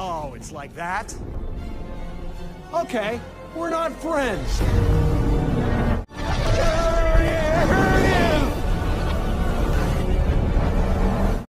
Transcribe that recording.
Oh, it's like that? Okay, we're not friends.